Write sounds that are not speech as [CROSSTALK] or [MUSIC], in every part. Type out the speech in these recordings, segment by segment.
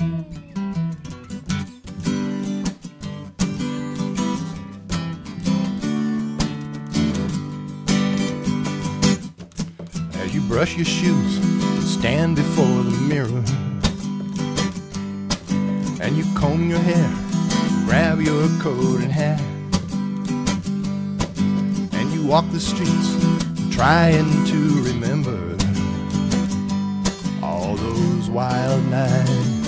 As you brush your shoes, stand before the mirror. And you comb your hair, grab your coat and hat. And you walk the streets, trying to remember all those wild nights.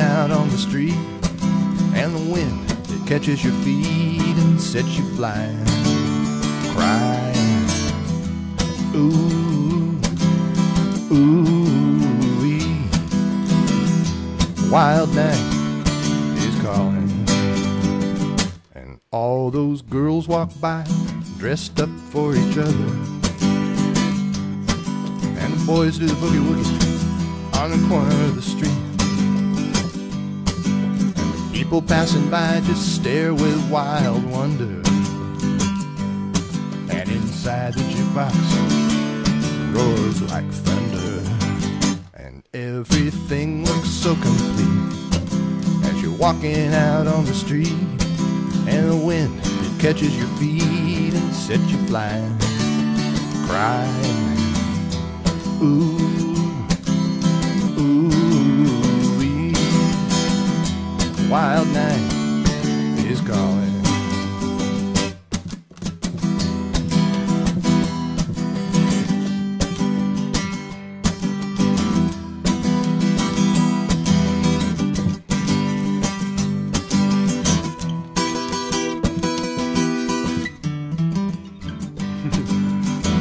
Out on the street, and the wind it catches your feet and sets you flying, crying, ooh, ooh. Wild night is calling, and all those girls walk by dressed up for each other, and the boys do the boogie woogie on the corner of the street. People passing by just stare with wild wonder. And inside the jukebox roars like thunder. And everything looks so complete as you're walking out on the street. And the wind catches your feet and sets you flying, crying. Wild night is calling.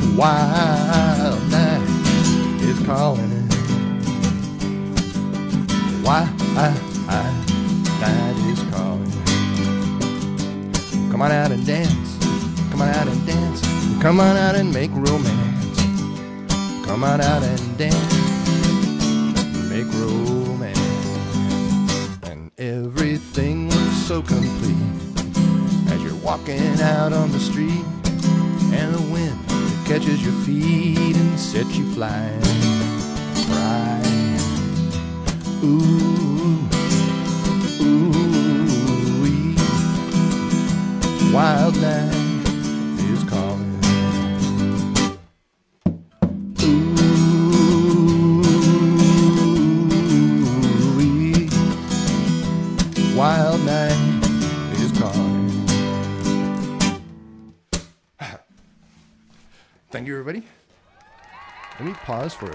[LAUGHS] Wild Come on out and dance. Come on out and dance. Come on out and make romance. Come on out and dance. Make romance. And everything looks so complete as you're walking out on the street. And the wind catches your feet and sets you flying. Crying. Ooh, Wild night is calling. Ooh, wee. Wild night is calling. Thank you, everybody. Let me pause for